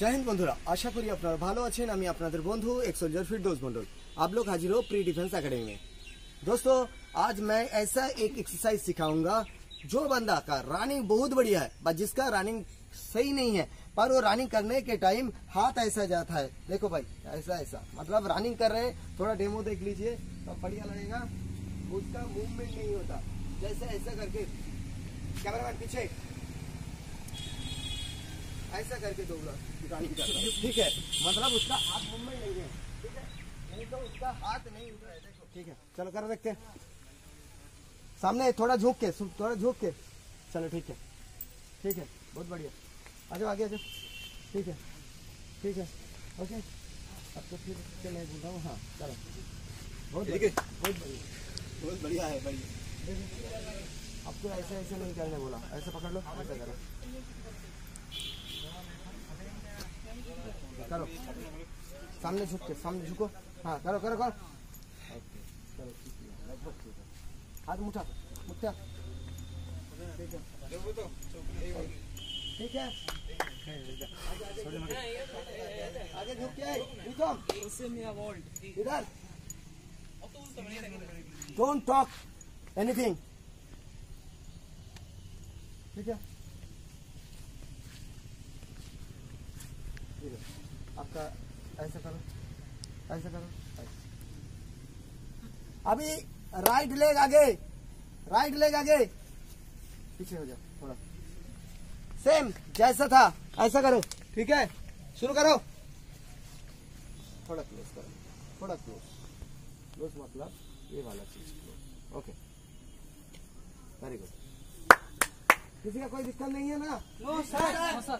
জয় হিন্দ বন্ধুরা আশা করি আপনারা ভালো আছেন আমি আপনাদের বন্ধু एक सोल्जर फिरदौस मंडल आप लोग हाजिर हो प्री डिफेंस एकेडमी में दोस्तों आज मैं ऐसा एक एक्सरसाइज सिखाऊंगा जो बंदा का रनिंग बहुत बढ़िया है बट जिसका रनिंग सही नहीं है पर वो रनिंग करने के टाइम हाथ ऐसा जाता है देखो भाई ऐसा ऐसा मतलब रनिंग कर रहे हैं थोड़ा डेमो देख लीजिए तो बढ़िया लगेगा उसका मूवमेंट नहीं होता जैसे ऐसा करके कैमरामैन पीछे ऐसा करके दो ठीक है मतलब उसका हाथ मूवमेंट नहीं है। ठीक है? नहीं तो उसका हाथ नहीं है देखो। ठीक है चलो कर देखते हैं। सामने थोड़ा झुक के थोड़ा झुक के। चलो ठीक है। ठीक है बहुत बढ़िया। आ जाओ आगे आ जाओ। ठीक है ठीक है। ओके अब तो फिर से मैं बोल रहा हूँ हाँ चलो। बहुत बढ़िया बहुत बढ़िया। बहुत बढ़िया है बढ़िया। अब तो ऐसे ऐसे नहीं करने बोला। ऐसे पकड़ लो ऐसे करो। करो। सामने झुक के, सामने झुको। हाँ करो करो करो। हाथ मुठा मुठा। ठीक है। आगे झुक इधर। डोंट टॉक एनीथिंग ठीक है। ठीक है आपका ऐसा करो ऐसा करो। ऐसा। अभी राइट लेग आगे राइट लेग आगे। पीछे हो जाओ थोड़ा। सेम जैसा था ऐसा करो ठीक है? शुरू करो। थोड़ा क्लोज करो थोड़ा क्लोज क्लोज मतलब ये वाला चीज़ क्लोज ओके वेरी गुड किसी का कोई दिक्कत नहीं है ना? नो सर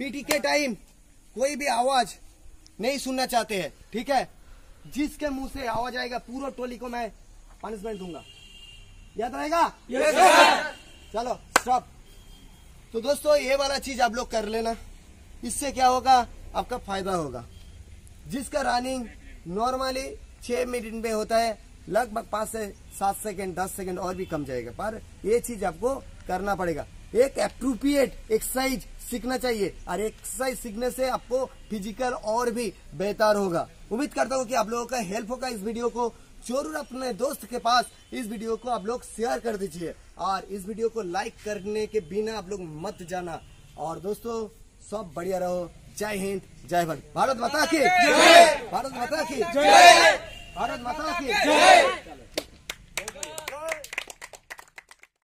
पीटी के टाइम कोई भी आवाज़ नहीं सुनना चाहते हैं ठीक है? जिसके मुँह से आवाज़ आएगा पूरा टोली को मैं पनिशमेंट दूँगा। याद रहेगा? चलो स्टॉप तो दोस्तों ये वाला चीज़ आप लोग कर लेना। इससे क्या होगा? आपका फ़ायदा होगा। जिसका रनिंग नॉर्मली छह मिनट में होता है लगभग पाँच से सात सेकेंड दस सेकेंड और भी कम जाएगा। पर ये चीज़ आपको करना पड़ेगा। एक अप्रोप्रिएट एक्सरसाइज सीखना चाहिए। और एक्सरसाइज सीखने से आपको फ़िज़िकल और भी बेहतर होगा। उम्मीद करता हूँ कि आप लोगों का हेल्प होगा इस वीडियो को। ज़रूर अपने दोस्त के पास इस वीडियो को आप लोग शेयर कर दीजिए। और इस वीडियो को लाइक करने के बिना आप लोग मत जाना। और दोस्तों सब बढ़िया रहो। जय हिंद जय भारत भारत माता की। भारत माता की। भारत माता की।